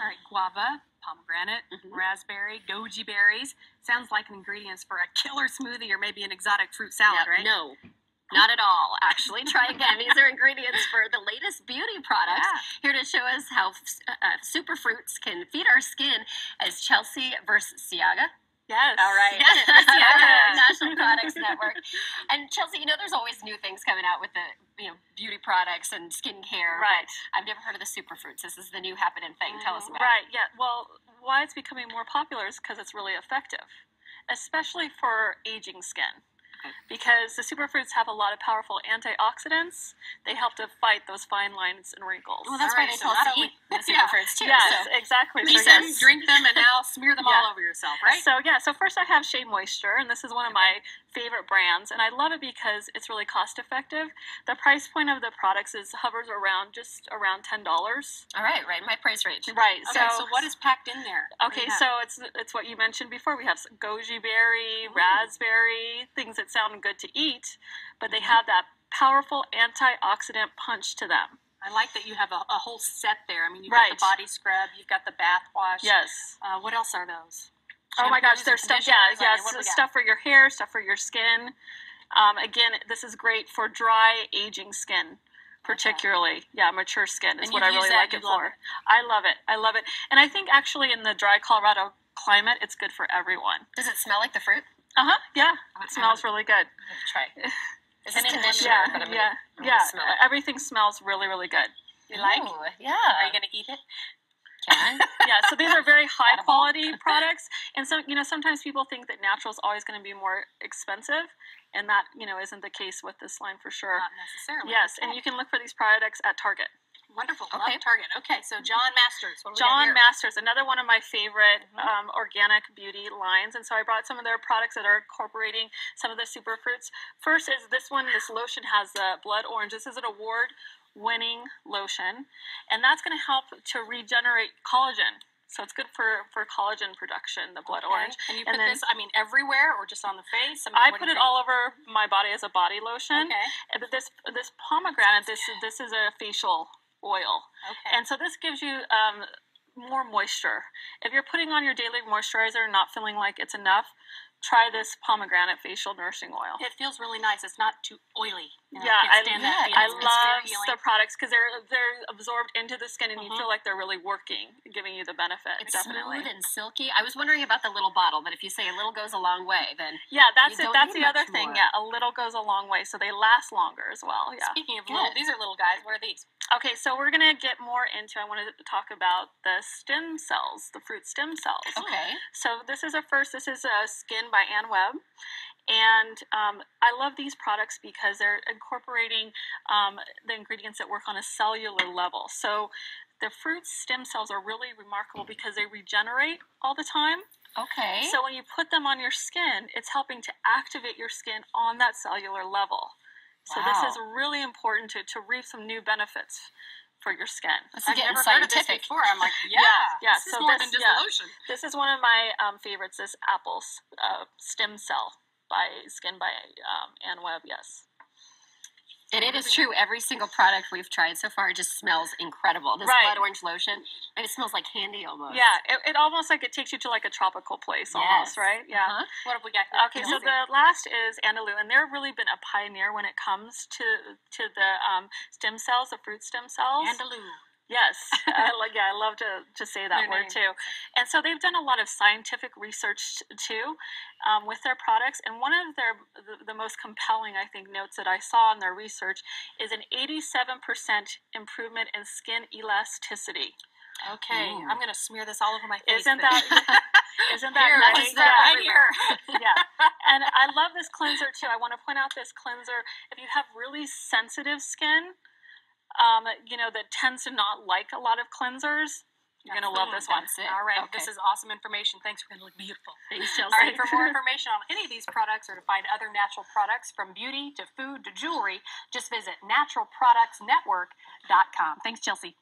All right, guava, pomegranate, Mhm. raspberry, goji berries. Sounds like an ingredients for a killer smoothie or maybe an exotic fruit salad, Yeah, right? No, not at all. Actually, try again. These are ingredients for the latest beauty products. Yeah. Here to show us how uh, uh, superfruits can feed our skin is Chelsea Versiaga. Yes. All right, Yes. Natural Products Network. And Chelsea, you know, there's always new things coming out with the you know beauty products and skincare. Right. I've never heard of the superfruits. This is the new happening thing. Tell us Mhm. about. it. Right. Yeah. Well, why it's becoming more popular is because it's really effective, especially for aging skin. Okay. Because the superfruits have a lot of powerful antioxidants. They help to fight those fine lines and wrinkles. Well, that's All why they so tell us to eat the Yeah. superfruits too. yes, so- exactly. Eat So, them, yes. drink them, and now smear them Yeah. all over yourself, right? So yeah, so first I have Shea Moisture, and this is one of my favorite brands, and I love it because it's really cost effective. The price point of the products is hovers around just around ten dollars. All right, right my price range. Right. okay, so, what is packed in there? Okay, so it's it's what you mentioned before. We have goji berry, Ooh. raspberry, things that sound good to eat, but they have that powerful antioxidant punch to them. I like that you have a, a whole set there. I mean, you've Right. got the body scrub, you've got the bath wash. Yes. Uh, what else are those? Oh my gosh, there's stuff. Yeah, conditioners? I mean, yes, what do stuff for your hair, stuff for your skin. Um, again, this is great for dry, aging skin, particularly. Yeah, mature skin is And what I really like it for. it. I love it. I love it, and I think actually in the dry Colorado climate, it's good for everyone. Does it smell like the fruit? Uh huh. Yeah, I- it smells really good. Try. It's An a conditioner, conditioner, Yeah, but I'm gonna, yeah, yeah. smell it. Everything smells really, really good. You like? Ooh, yeah. Are you going to eat it? Can I? yeah, so these are very high quality products, and so you know sometimes people think that natural is always going to be more expensive, and that you know isn't the case with this line for sure. Not necessarily. Yes, Okay. and you can look for these products at Target. Wonderful. Okay. Love Target. Okay, so John Masters. What do we John? Masters, another one of my favorite Mhm. um, organic beauty lines, and so I brought some of their products that are incorporating some of the superfruits. First is this one. This lotion has the blood orange. This is an award-winning lotion, and that's going to help to regenerate collagen. So it's good for for collagen production. The blood Okay. orange. And you And put then- this, I mean, everywhere or just on the face? mean, I put it you all over my body as a body lotion. Okay. But this this pomegranate, this this is a facial oil, Okay. and so this gives you um, more moisture. If you're putting on your daily moisturizer and not feeling like it's enough, try this pomegranate facial nourishing oil. it feels really nice. It's not too oily. You know, yeah, I I. I love the products because they're they're absorbed into the skin, and you Mhm. feel like they're really working, giving you the benefit. It's definitely. smooth and silky. I was wondering about the little bottle, but if you say a little goes a long way, then Yeah, that's it. That's the other thing. more. Yeah, a little goes a long way, so they last longer as well. Yeah. Speaking of little, these are little guys. What are these? Okay, so we're gonna get more into. I wanted to talk about the stem cells, the fruit stem cells. okay. So this is a first. This is a skin by Ann Webb, and um, I love these products because they're incorporating um, the ingredients that work on a cellular level. So the fruit stem cells are really remarkable because they regenerate all the time. Okay. So when you put them on your skin, it's helping to activate your skin on that cellular level. So this is really important to, to reap some new benefits for your skin. this is I've getting never heard of this scientific. before. I'm like, yeah, yeah, This is so more this- than just yeah. lotion. This is one of my um, favorites. This apple uh, stem cell by Skin by um, Ann Webb. Yes. And it is true. Every single product we've tried so far just smells incredible. This Right. blood orange lotion, and it smells like candy almost. Yeah. It, it almost like it takes you to like a tropical place, almost, right? Yeah. Uh-huh. What have we got here? Okay, so the last is Andalou, and they've really been a pioneer when it comes to to the um, stem cells, the fruit stem cells. Andalou. Yes, I like, yeah, I love to, to say that Their word too. And so they've done a lot of scientific research too um, with their products. And one of their the, the most compelling, I think, notes that I saw in their research is an 87% improvement in skin elasticity. Okay, Ooh. I'm gonna smear this all over my face. Isn't that isn't that Here, nice? got right here. yeah. And I love this cleanser too. I want to point out this cleanser. If you have really sensitive skin, um, you know, that tends to not like a lot of cleansers, you're going to love this one. It. All right, Okay. this is awesome information. Thanks for gonna look beautiful. Thanks, Chelsea. All right, for more information on any of these products or to find other natural products from beauty to food to jewelry, just visit naturalproductsnetwork.com. Thanks, Chelsea.